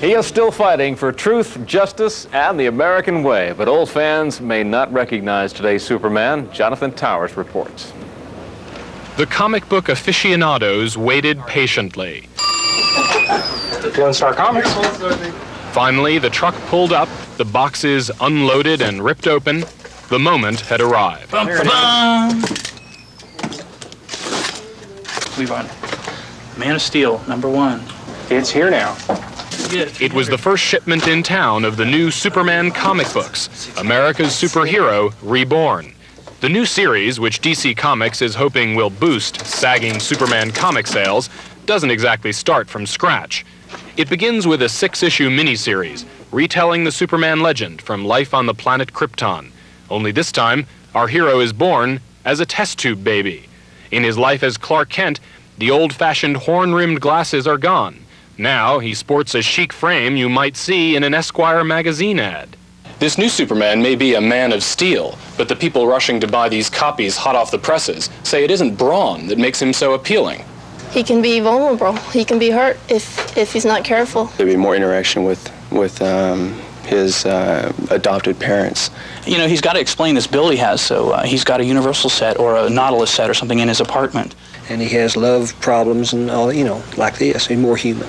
He is still fighting for truth, justice, and the American way, but old fans may not recognize today's Superman. Jonathan Towers reports. The comic book aficionados waited patiently. Lone Star Comics. Finally, the truck pulled up, the boxes unloaded and ripped open. The moment had arrived. Bum, bum. We run. Man of Steel, number one. It's here now. It was the first shipment in town of the new Superman comic books, America's Superhero Reborn. The new series, which DC Comics is hoping will boost sagging Superman comic sales, doesn't exactly start from scratch. It begins with a six issue miniseries retelling the Superman legend from life on the planet Krypton. Only this time, our hero is born as a test tube baby. In his life as Clark Kent, the old fashioned horn rimmed glasses are gone. Now he sports a chic frame you might see in an Esquire magazine ad. This new Superman may be a man of steel, but the people rushing to buy these copies hot off the presses say it isn't brawn that makes him so appealing. He can be vulnerable. He can be hurt if, if he's not careful. There'd be more interaction with, with um, his uh, adopted parents. You know, he's got to explain this bill he has, so uh, he's got a Universal set or a Nautilus set or something in his apartment. And he has love problems and all, you know, like this. He's more human.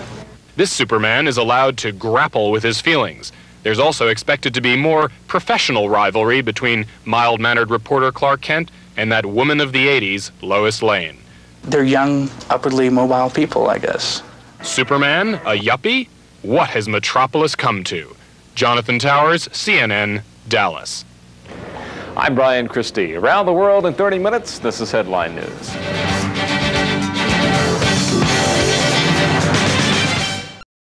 This Superman is allowed to grapple with his feelings. There's also expected to be more professional rivalry between mild mannered reporter Clark Kent and that woman of the 80s, Lois Lane. They're young, upwardly mobile people, I guess. Superman, a yuppie? What has Metropolis come to? Jonathan Towers, CNN, Dallas. I'm Brian Christie. Around the world in 30 minutes, this is Headline News.